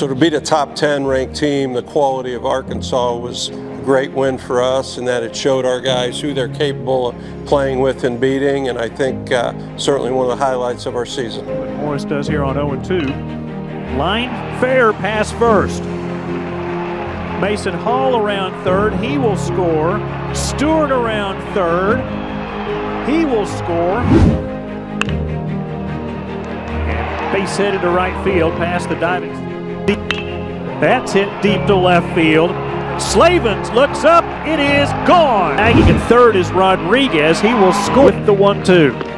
So to beat a top 10 ranked team, the quality of Arkansas was a great win for us, and that it showed our guys who they're capable of playing with and beating. And I think uh, certainly one of the highlights of our season. What Morris does here on 0 2. Line fair pass first. Mason Hall around third. He will score. Stewart around third. He will score. And base headed to right field past the diving. That's hit deep to left field. Slavens looks up. It is gone. Tagging at third is Rodriguez. He will score with the 1 2.